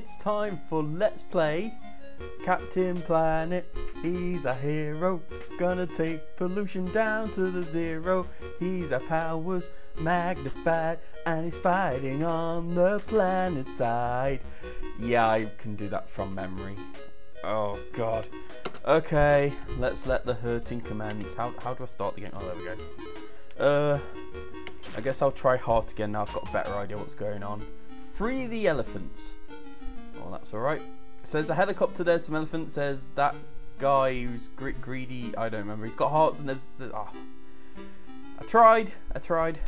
it's time for Let's Play. Captain Planet, he's a hero. Gonna take pollution down to the zero. He's our powers magnified, and he's fighting on the planet side. Yeah, I can do that from memory. Oh, God. Okay, let's let the hurting commence. How, how do I start the game? Oh, there we go. Uh, I guess I'll try heart again now I've got a better idea what's going on. Free the elephants. Oh, that's alright. There's a helicopter there, some elephants. There's that guy who's gr greedy. I don't remember. He's got hearts and there's... there's oh. I tried. I tried.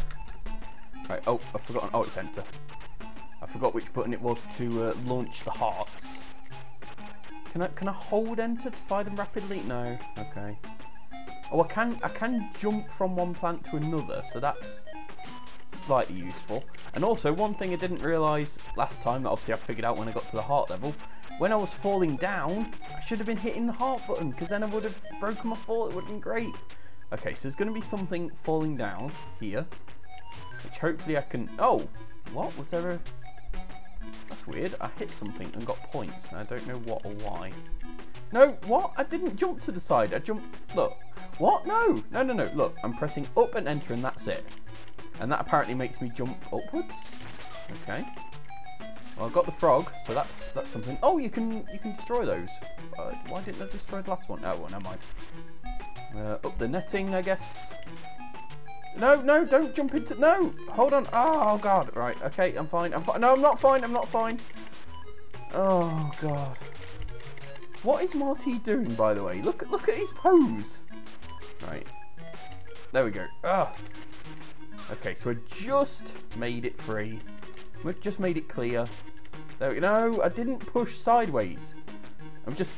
Right, oh, I've forgotten. Oh, it's enter. I forgot which button it was to uh, launch the hearts. Can I can I hold enter to fire them rapidly? No. Okay. Oh, I can I can jump from one plant to another, so that's slightly useful. And also, one thing I didn't realise last time, that obviously I figured out when I got to the heart level, when I was falling down, I should have been hitting the heart button, because then I would have broken my fall, it would have been great. Okay, so there's going to be something falling down here, which hopefully I can... Oh, what? Was there a... That's weird. I hit something and got points, and I don't know what or why. No, what? I didn't jump to the side. I jumped... Look. What? No. No, no, no. Look, I'm pressing up and enter, and that's it. And that apparently makes me jump upwards. Okay. Well, I've got the frog, so that's that's something. Oh, you can you can destroy those. Uh, why didn't I destroy the last one? Oh, well, never mind. Uh, up the netting, I guess. No, no, don't jump into... No! Hold on. Oh, God. Right, okay, I'm fine. I'm fine. No, I'm not fine. I'm not fine. Oh, God. What is Ma-Ti doing, by the way? Look, look at his pose. Right. There we go. Ah. Okay, so I just made it free. We just made it clear. There. No, I didn't push sideways. I'm just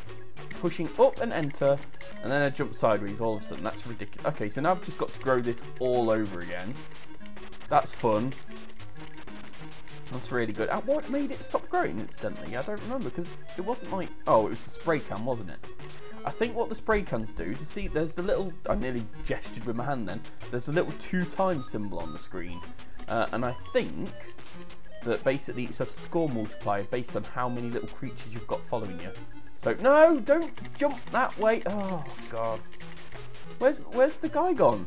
pushing up and enter, and then I jump sideways all of a sudden. That's ridiculous. Okay, so now I've just got to grow this all over again. That's fun. That's really good. Uh, what made it stop growing instantly? I don't remember, because it wasn't like... Oh, it was the spray can, wasn't it? I think what the spray cans do, to see, there's the little... I nearly gestured with my hand then. There's a little two times symbol on the screen. Uh, and I think that basically it's a score multiplier based on how many little creatures you've got following you. So, no, don't jump that way. Oh, God. Where's, where's the guy gone?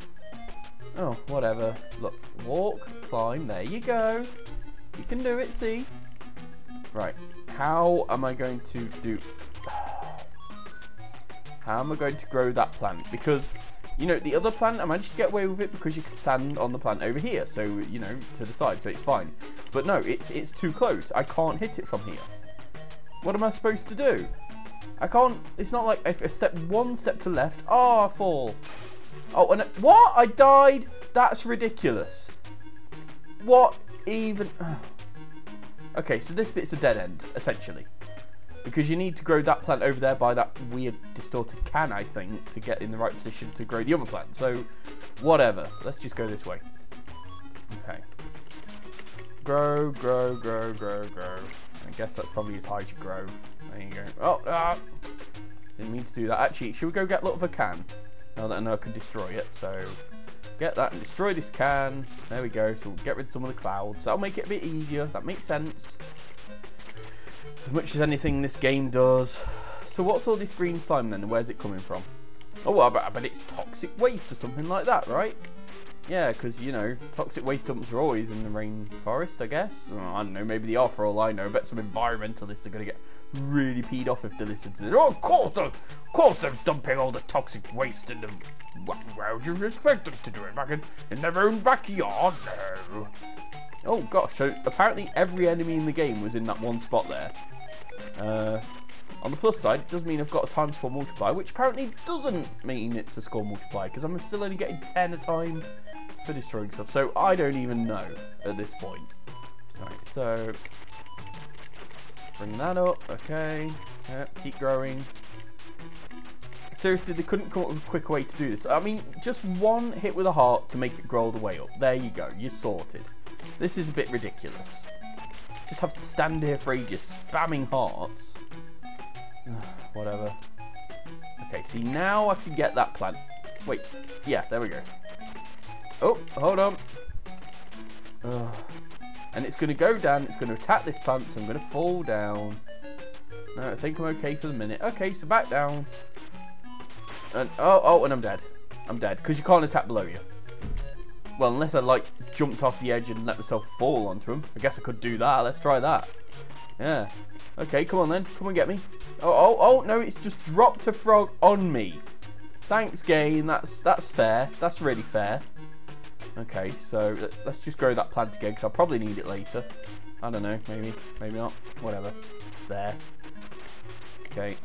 Oh, whatever. Look, walk, climb, there you go. You can do it, see? Right, how am I going to do... How am I going to grow that plant? Because, you know, the other plant, I managed to get away with it because you can stand on the plant over here. So, you know, to the side, so it's fine. But no, it's, it's too close. I can't hit it from here. What am I supposed to do? I can't, it's not like if I step one step to left, oh, fall. Oh, and what? I died? That's ridiculous. What even? Okay, so this bit's a dead end, essentially. Because you need to grow that plant over there by that weird distorted can, I think, to get in the right position to grow the other plant. So, whatever. Let's just go this way. Okay. Grow, grow, grow, grow, grow. I guess that's probably as high as you grow. There you go. Oh, ah! Didn't mean to do that. Actually, should we go get a lot of a can? Now that I know I can destroy it, so... Get that and destroy this can. There we go. So we'll get rid of some of the clouds. That'll make it a bit easier. That makes sense. As much as anything this game does. So what's all this green slime then? Where's it coming from? Oh, well, I bet, it's toxic waste or something like that, right? Yeah, because, you know, toxic waste dumps are always in the rainforest, I guess. Oh, I don't know, maybe they are for all I know. I bet some environmentalists are going to get really peed off if they listen to this. Oh, of course, they're, of course they're dumping all the toxic waste in the why would you expect them to do it back in, in their own backyard? No. Oh gosh, so apparently every enemy in the game was in that one spot there. Uh, on the plus side, it does mean I've got a times 4 multiplier, which apparently doesn't mean it's a score multiplier, because I'm still only getting 10 a time for destroying stuff. So I don't even know at this point. Right, so bring that up, okay. Yeah, keep growing seriously, they couldn't come up with a quick way to do this. I mean, just one hit with a heart to make it grow all the way up. There you go, you're sorted. This is a bit ridiculous. Just have to stand here for ages spamming hearts. Whatever. Okay, see, now I can get that plant. Wait, yeah, there we go. Oh, hold on. And it's going to go down, it's going to attack this plant, so I'm going to fall down. No, I think I'm okay for the minute. Okay, so back down. And, oh, oh, and I'm dead. I'm dead, because you can't attack below you. Well, unless I, like, jumped off the edge and let myself fall onto him. I guess I could do that. Let's try that. Yeah. Okay, come on then. Come and get me. Oh, oh, oh, no, it's just dropped a frog on me. Thanks, game. That's that's fair. That's really fair. Okay, so let's let's just grow that plant again because I'll probably need it later. I don't know, maybe, maybe not. Whatever. It's there. Okay.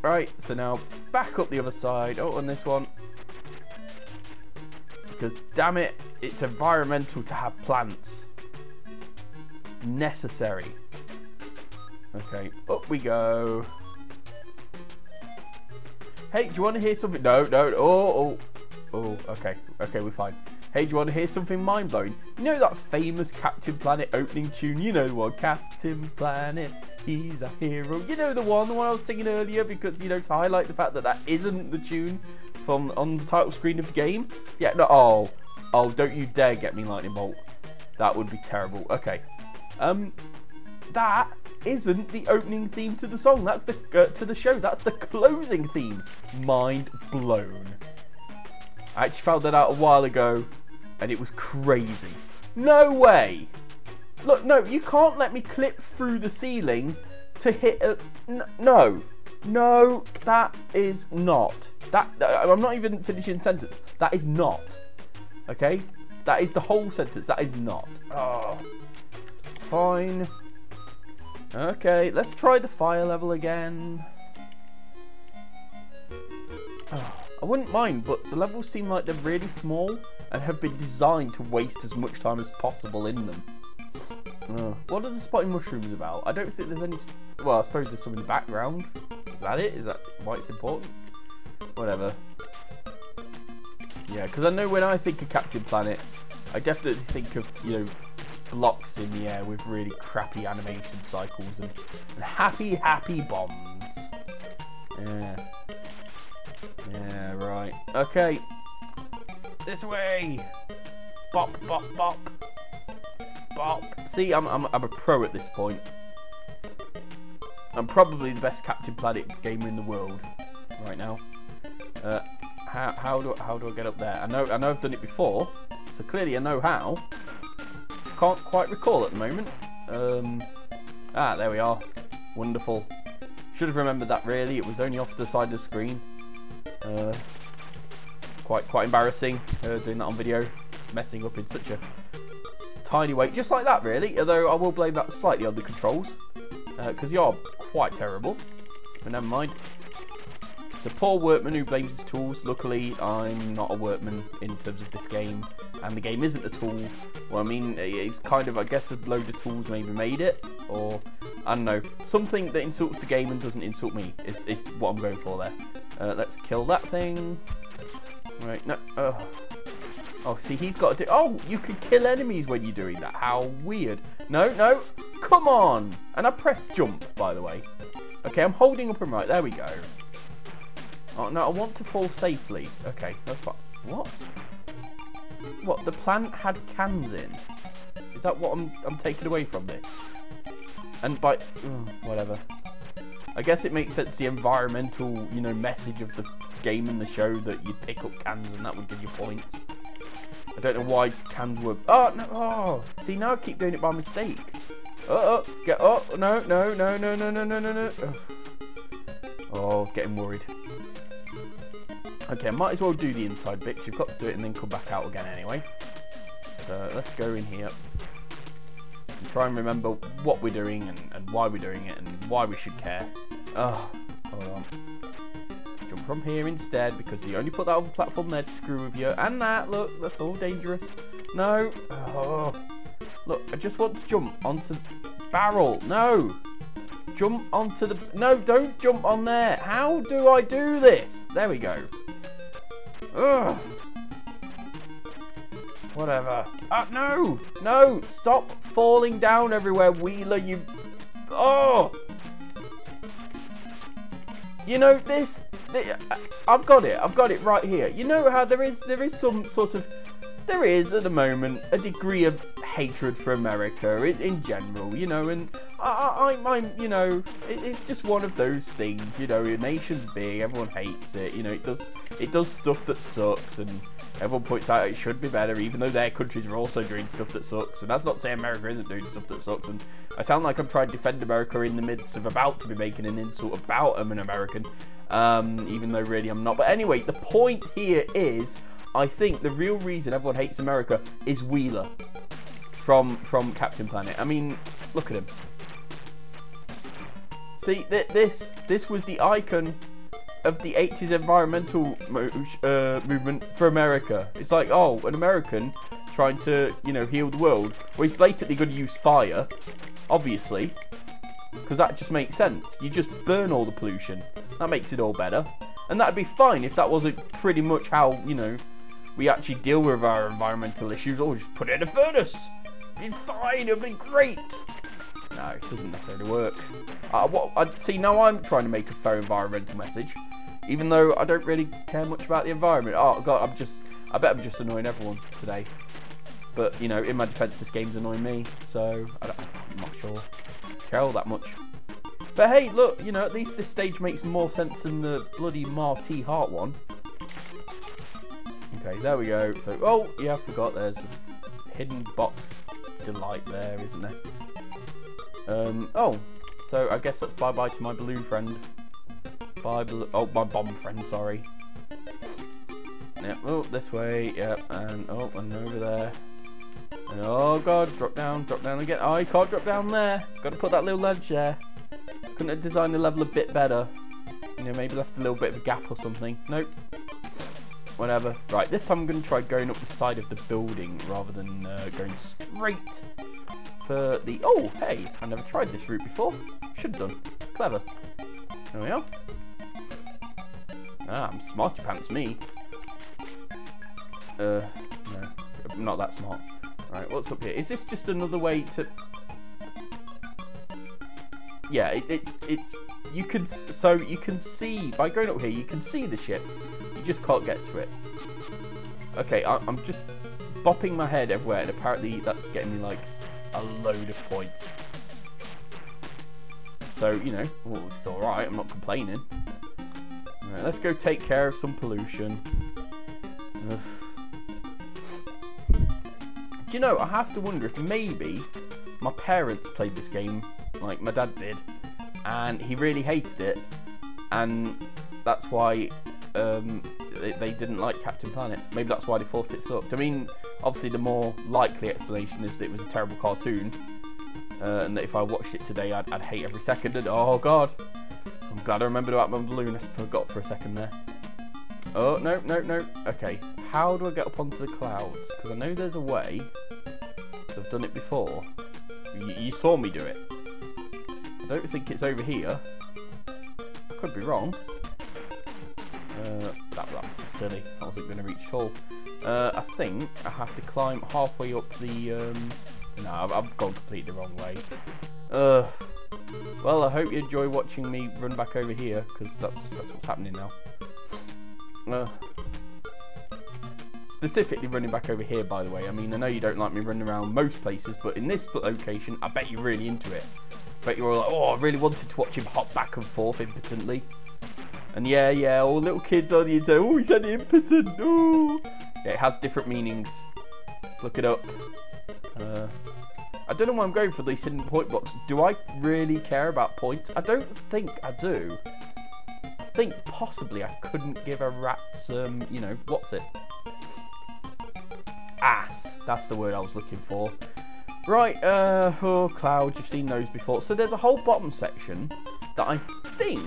Right, so now back up the other side. Oh, on this one. Because damn it, it's environmental to have plants. It's necessary. Okay, up we go. Hey, do you want to hear something? No, no. Oh, oh. Oh, okay. Okay, we're fine. Hey, do you want to hear something mind-blowing? You know that famous Captain Planet opening tune? You know the one, Captain Planet, he's a hero. You know the one, the one I was singing earlier because, you know, to highlight the fact that that isn't the tune from on the title screen of the game? Yeah, no, oh. Oh, don't you dare get me Lightning Bolt. That would be terrible. Okay. Um, that isn't the opening theme to the song. That's the uh, to the show. That's the closing theme. Mind blown. I actually found that out a while ago, and it was crazy. No way. Look, no, you can't let me clip through the ceiling to hit a... No. No, that is not. That I'm not even finishing sentence. That is not. Okay? That is the whole sentence. That is not. Oh. Fine. Okay, let's try the fire level again. Oh, I wouldn't mind, but the levels seem like they're really small and have been designed to waste as much time as possible in them. What are the spotting mushrooms about? I don't think there's any... Well, I suppose there's some in the background. Is that it? Is that why it's important? Whatever. Yeah, because I know when I think of Captain Planet, I definitely think of, you know, blocks in the air with really crappy animation cycles and, and happy, happy bombs. Yeah. Yeah, right. Okay. This way. Bop, bop, bop. Bop. See, I'm, I'm, I'm a pro at this point. I'm probably the best Captain Planet gamer in the world right now. Uh, how, how do how do I get up there? I know I know I've done it before, so clearly I know how Just can't quite recall at the moment. Um, ah, there we are. Wonderful. Should have remembered that really. It was only off the side of the screen. Uh, quite quite embarrassing uh, doing that on video. Messing up in such a tiny way. Just like that really. Although I will blame that slightly on the controls. Because uh, you are quite terrible. But never mind. It's a poor workman who blames his tools. Luckily, I'm not a workman in terms of this game. And the game isn't a tool. Well, I mean, it's kind of, I guess a load of tools maybe made it. Or, I don't know. Something that insults the game and doesn't insult me is, is what I'm going for there. Uh, let's kill that thing. Right, no. Uh. Oh, see, he's got to do... Oh, you can kill enemies when you're doing that. How weird. No, no. Come on. And I press jump, by the way. Okay, I'm holding up and right. There we go. Oh, no, I want to fall safely. Okay, that's fine. What? What, the plant had cans in? Is that what I'm, I'm taking away from this? And by... Mm, whatever. I guess it makes sense the environmental, you know, message of the game and the show that you pick up cans and that would give you points. I don't know why cans were... Oh, no, oh! See, now I keep doing it by mistake. Oh, oh, get... Oh, no, no, no, no, no, no, no, no, no. Oh, I was getting worried. Okay, I might as well do the inside bit, you've got to do it and then come back out again anyway. So let's go in here and try and remember what we're doing and, and why we're doing it and why we should care. Oh, hold on. Jump from here instead because you only put that other platform there to screw with you. And that, look, that's all dangerous. No. Oh. Look, I just want to jump onto barrel. No. Jump onto the... No, don't jump on there. How do I do this? There we go. Ugh. Whatever. Ah, no! No! Stop falling down everywhere, Wheeler, you... Oh! You know, this... I've got it. I've got it right here. You know how there is there is some sort of... There is, at the moment, a degree of hatred for America in, in general, you know, and I, I, I'm, you know, it, it's just one of those things, you know, your nation's big, everyone hates it, you know, it does, it does stuff that sucks, and everyone points out it should be better, even though their countries are also doing stuff that sucks, and that's not to say America isn't doing stuff that sucks, and I sound like I'm trying to defend America in the midst of about to be making an insult about I'm an American, um, even though really I'm not, but anyway, the point here is, I think the real reason everyone hates America is Wheeler from from Captain Planet. I mean, look at him. See, th this this was the icon of the 80s environmental mo uh, movement for America. It's like, oh, an American trying to, you know, heal the world. Well, he's blatantly going to use fire, obviously, because that just makes sense. You just burn all the pollution. That makes it all better. And that'd be fine if that wasn't pretty much how, you know, we actually deal with our environmental issues. Oh, just put it in a furnace. It's fine. It'll be great. No, it doesn't necessarily work. Uh, what I see now, I'm trying to make a fair environmental message, even though I don't really care much about the environment. Oh God, I'm just. I bet I'm just annoying everyone today. But you know, in my defence, this game's annoying me, so I am not sure care all that much. But hey, look, you know, at least this stage makes more sense than the bloody Ma-Ti heart one. Okay, there we go. So, oh, yeah, I forgot there's a hidden box delight there, isn't there? Um, oh, so I guess that's bye-bye to my balloon friend. Bye, oh, my bomb friend, sorry. Yep, oh, this way, yep, and, oh, and over there. And, oh, God, drop down, drop down again. Oh, you can't drop down there. Got to put that little ledge there. Couldn't have designed the level a bit better. You know, maybe left a little bit of a gap or something. Nope whatever. Right, this time I'm going to try going up the side of the building rather than uh, going straight for the... Oh, hey, I never tried this route before. Should have done. Clever. There we are. Ah, I'm smarty pants me. Uh, no, I'm not that smart. Alright, what's up here? Is this just another way to... Yeah, it, it's, it's, you can, so you can see, by going up here, you can see the ship. You just can't get to it. Okay, I, am just bopping my head everywhere, and apparently that's getting me like a load of points. So, you know, well, it's alright, I'm not complaining. Right, let's go take care of some pollution. Ugh. Do you know, I have to wonder if maybe my parents played this game, like my dad did, and he really hated it, and that's why um, they, they, didn't like Captain Planet. Maybe that's why they thought it sucked. I mean, obviously the more likely explanation is that it was a terrible cartoon, uh, and that if I watched it today, I'd, I'd, hate every second. And oh god, I'm glad I remembered about my balloon. I forgot for a second there. Oh no, no, no. Okay, how do I get up onto the clouds? Because I know there's a way. Because I've done it before. Y you saw me do it. I don't think it's over here. I could be wrong. Uh, that, that was just silly. I wasn't going to reach tall. Uh, I think I have to climb halfway up the... Um... No, I've, I've, gone completely the wrong way. Uh, well, I hope you enjoy watching me run back over here, because that's, that's what's happening now. Uh, specifically running back over here, by the way. I mean, I know you don't like me running around most places, but in this location, I bet you're really into it. I bet you're all like, oh, I really wanted to watch him hop back and forth impotently. And yeah, yeah, all little kids on the inside, oh, he said impotent, no. Yeah, it has different meanings. look it up. Uh, I don't know why I'm going for these hidden point blocks. Do I really care about points? I don't think I do. I think possibly I couldn't give a rat's, um, you know, what's it? Ass. That's the word I was looking for. Right, uh, oh, clouds, you've seen those before. So there's a whole bottom section that I think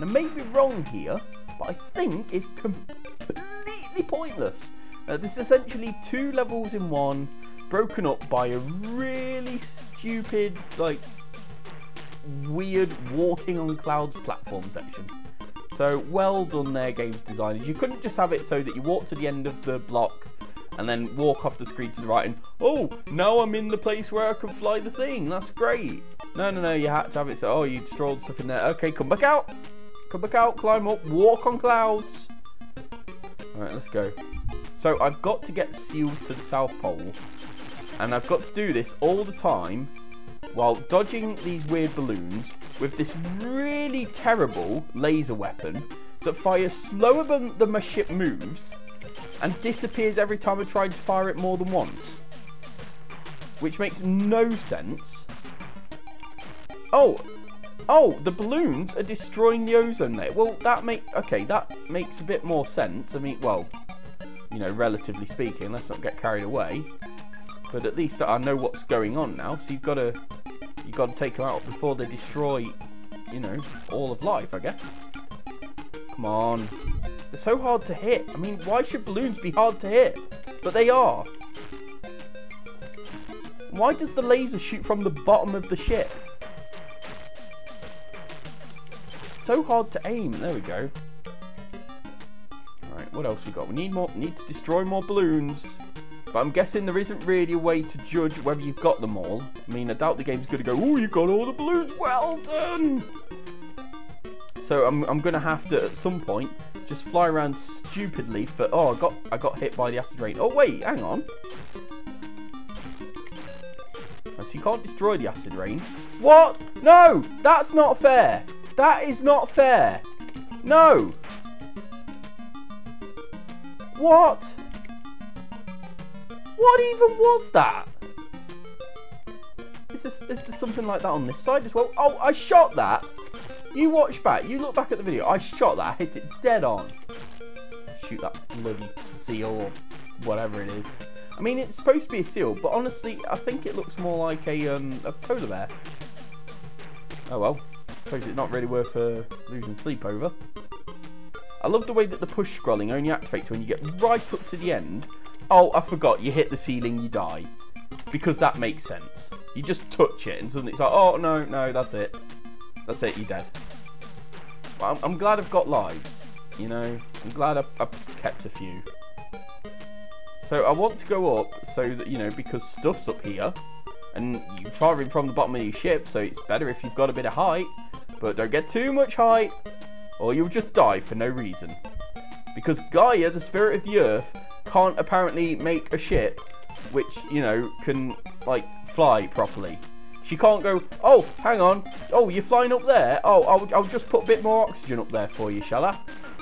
and I may be wrong here, but I think it's completely pointless. Uh, this is essentially two levels in one, broken up by a really stupid, like, weird walking on clouds platform section. So well done there, games designers. You couldn't just have it so that you walk to the end of the block and then walk off the screen to the right and, oh, now I'm in the place where I can fly the thing. That's great. No, no, no, you had to have it so, oh, you strolled stuff in there. Okay, come back out. Come back out, climb up, walk on clouds. Alright, let's go. So I've got to get seals to the South Pole. And I've got to do this all the time while dodging these weird balloons with this really terrible laser weapon that fires slower than, than my ship moves and disappears every time I try to fire it more than once. Which makes no sense. Oh, oh, the balloons are destroying the ozone layer. Well, that make okay, that makes a bit more sense. I mean, well, you know, relatively speaking, let's not get carried away. But at least I know what's going on now. So you've got to you've got to take them out before they destroy, you know, all of life, I guess. Come on. They're so hard to hit. I mean, why should balloons be hard to hit? But they are. Why does the laser shoot from the bottom of the ship? So hard to aim. There we go. Alright, what else we got? We need more need to destroy more balloons. But I'm guessing there isn't really a way to judge whether you've got them all. I mean, I doubt the game's going to go, oh, you got all the balloons, well done! So I'm, I'm going to have to, at some point, just fly around stupidly for... Oh, I got I got hit by the acid rain. Oh, wait, hang on. So you can't destroy the acid rain. What? No, that's not fair. That is not fair. No. What? What even was that? Is this, is there something like that on this side as well? Oh, I shot that. You watch back. You look back at the video. I shot that. I hit it dead on. Shoot that bloody seal or whatever it is. I mean, it's supposed to be a seal, but honestly, I think it looks more like a, um, a polar bear. Oh well. I suppose it's not really worth uh, losing sleep over. I love the way that the push scrolling only activates when you get right up to the end. Oh, I forgot. You hit the ceiling, you die. Because that makes sense. You just touch it and suddenly it's like, oh, no, no, that's it. That's it, you're dead. Well, I'm, I'm glad I've got lives, you know. I'm glad I've, I've kept a few. So I want to go up so that, you know, because stuff's up here. And you're firing from the bottom of your ship, so it's better if you've got a bit of height. But don't get too much height, or you'll just die for no reason. Because Gaia, the spirit of the earth, can't apparently make a ship which, you know, can, like, fly properly. She can't go, oh, hang on. Oh, you're flying up there? Oh, I'll, I'll just put a bit more oxygen up there for you, shall I?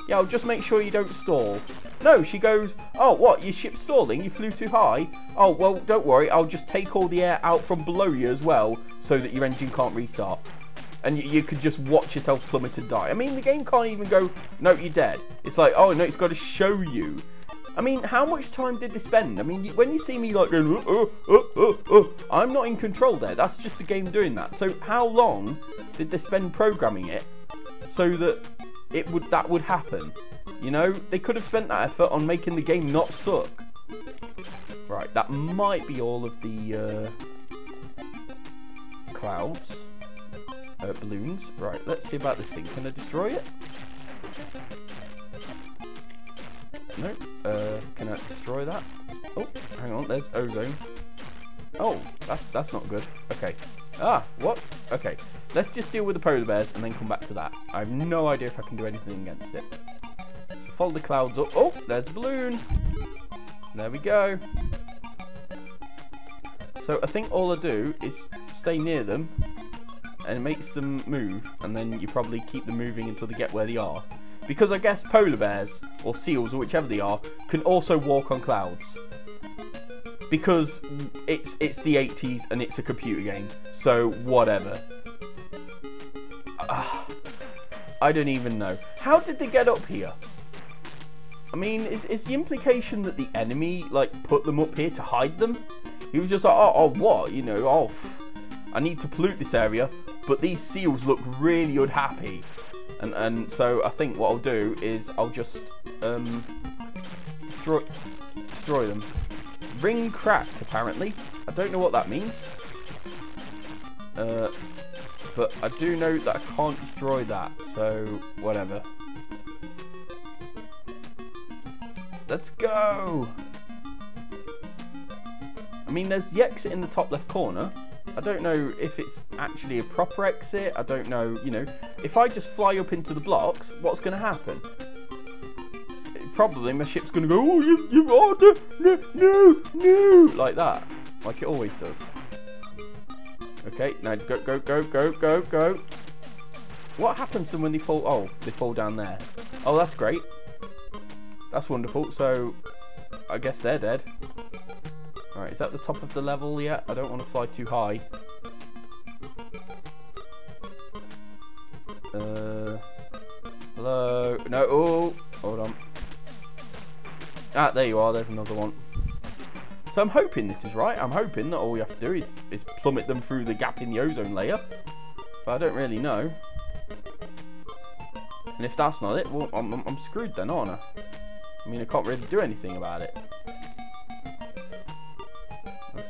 Yeah, I'll just make sure you don't stall. No, she goes, oh, what, your ship's stalling? You flew too high? Oh, well, don't worry. I'll just take all the air out from below you as well so that your engine can't restart. And you, you could just watch yourself plummet and die. I mean, the game can't even go, no, you're dead. It's like, oh, no, it's got to show you I mean, how much time did they spend? I mean, when you see me like going, oh, oh, oh, I'm not in control there. That's just the game doing that. So how long did they spend programming it so that it would that would happen? You know, they could have spent that effort on making the game not suck. Right, that might be all of the uh, clouds, uh, balloons. Right, let's see about this thing. Can I destroy it? No. Uh, can I destroy that? Oh, hang on. There's ozone. Oh, that's that's not good. Okay. Ah, what? Okay. Let's just deal with the polar bears and then come back to that. I have no idea if I can do anything against it. So follow the clouds up. Oh, there's a balloon. There we go. So I think all I do is stay near them and it makes them move and then you probably keep them moving until they get where they are. Because I guess polar bears, or seals, or whichever they are, can also walk on clouds. Because it's it's the 80s and it's a computer game, so whatever. Uh, I don't even know. How did they get up here? I mean, is, is the implication that the enemy, like, put them up here to hide them? He was just like, oh, oh what? You know, oh, I need to pollute this area, but these seals look really unhappy. And, and so I think what I'll do is I'll just um, destroy, destroy them. Ring cracked, apparently. I don't know what that means. Uh, but I do know that I can't destroy that, so whatever. Let's go! I mean, there's the exit in the top left corner. I don't know if it's actually a proper exit. I don't know, you know. If I just fly up into the blocks, what's going to happen? Probably my ship's going to go, oh, you, you, oh, no, no, no, no, like that. like it always does. Okay, now go, go, go, go, go, go. What happens when they fall? Oh, they fall down there. Oh, that's great. That's wonderful. So, I guess they're dead. Is that the top of the level yet? I don't want to fly too high. Uh, hello? No, oh, hold on. Ah, there you are, there's another one. So I'm hoping this is right. I'm hoping that all we have to do is, is plummet them through the gap in the ozone layer. But I don't really know. And if that's not it, well, I'm, I'm screwed then, aren't I? I mean, I can't really do anything about it.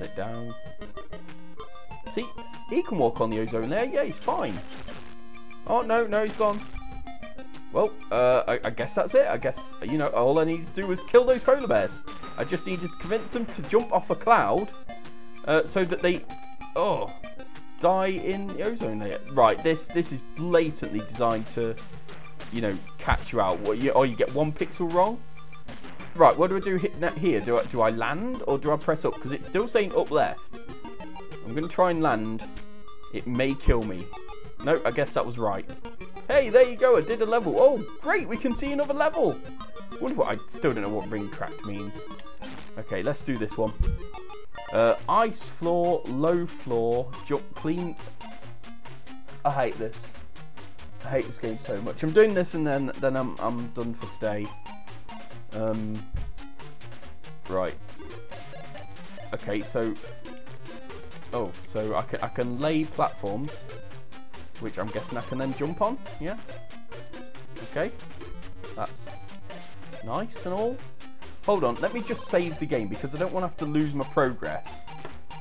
Let's down. See, he can walk on the ozone layer. Yeah, he's fine. Oh, no, no, he's gone. Well, uh, I, I, guess that's it. I guess, you know, all I needed to do was kill those polar bears. I just needed to convince them to jump off a cloud uh, so that they, oh, die in the ozone layer. Right, this this is blatantly designed to, you know, catch you out. What you, or you get one pixel wrong. Right, what do I do here? Do I, do I land or do I press up? Because it's still saying up left. I'm going to try and land. It may kill me. No, I guess that was right. Hey, there you go. I did a level. Oh, great. We can see another level. Wonderful. I still don't know what ring tracked means. Okay, let's do this one. Uh, ice floor, low floor, jump clean. I hate this. I hate this game so much. I'm doing this and then then I'm I'm done for today. Um. Right. Okay, so. Oh, so I can I can lay platforms which I'm guessing I can then jump on. Yeah. Okay. That's nice and all. Hold on, let me just save the game because I don't want to have to lose my progress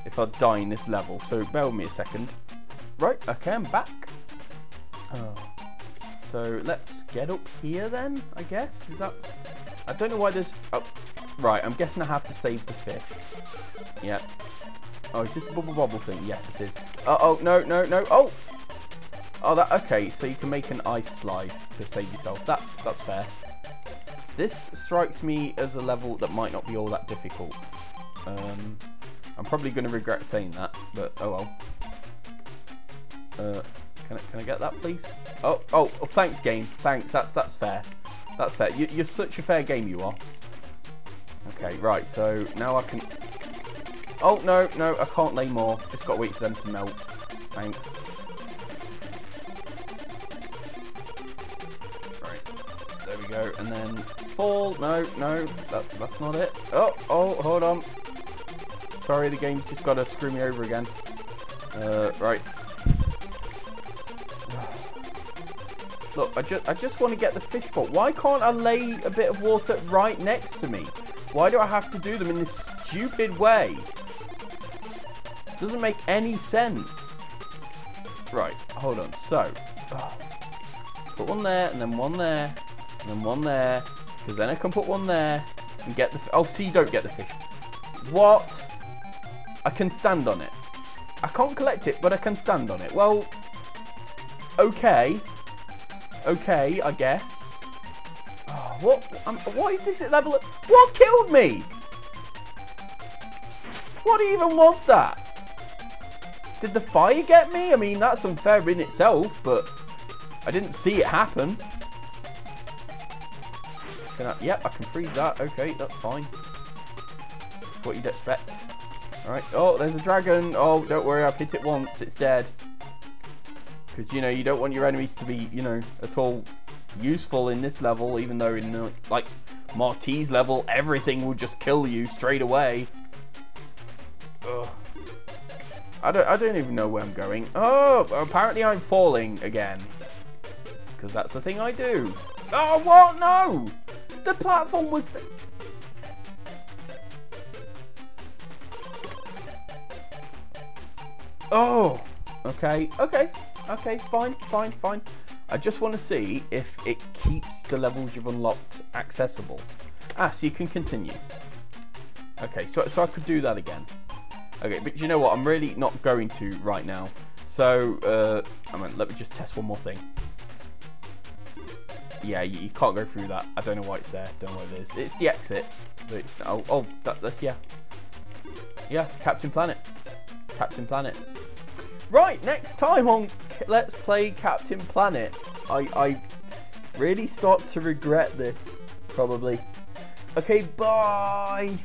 if I die in this level. So bear with me a second. Right, okay, I'm back. Oh. So let's get up here then, I guess. Is that... I don't know why there's... Oh, right, I'm guessing I have to save the fish. Yeah. Oh, is this a bubble thing? Yes, it is. Uh oh, no, no, no. Oh, Oh, that okay. So you can make an ice slide to save yourself. That's that's fair. This strikes me as a level that might not be all that difficult. Um, I'm probably going to regret saying that, but oh well. Uh, can I can I get that, please? Oh oh, oh thanks, game. Thanks. That's that's fair. That's fair. You, you're such a fair game, you are. Okay, right. So now I can. Oh no, no, I can't lay more. Just got to wait for them to melt. Thanks. Right, there we go, and then fall. No, no, that, that's not it. Oh, oh, hold on. Sorry, the game's just got to screw me over again. Uh, right. Look, I just, I just want to get the fish pot. Why can't I lay a bit of water right next to me? Why do I have to do them in this stupid way? Doesn't make any sense. Right, hold on. So, put one there and then one there and then one there. Because then I can put one there and get the... Oh, see, don't get the fish. What? I can stand on it. I can't collect it, but I can stand on it. Well, okay. Okay, I guess. Oh, what? Um, what is this at level... What killed me? What even was that? Did the fire get me? I mean, that's unfair in itself, but I didn't see it happen. Can I, yep, I can freeze that. Okay, that's fine. What you'd expect. Alright. Oh, there's a dragon. Oh, don't worry, I've hit it once. It's dead. Because, you know, you don't want your enemies to be, you know, at all useful in this level, even though in, like, Ma-Ti's level, everything will just kill you straight away. Ugh. I don't, I don't even know where I'm going. Oh, apparently I'm falling again. Because that's the thing I do. Oh, what? No! The platform was... Oh, okay, okay, okay, fine, fine, fine. I just want to see if it keeps the levels you've unlocked accessible. Ah, so you can continue. Okay, so, so I could do that again. Okay, but you know what? I'm really not going to right now. So, uh, I mean, let me just test one more thing yeah, you, you, can't go through that. I don't know why it's there. Don't know what it is. It's the exit. It's, oh, oh, that, that's, yeah. yeah, Captain Planet. Captain Planet. Right, next time on Let's Play Captain Planet, I, I really start to regret this, probably. Okay, bye!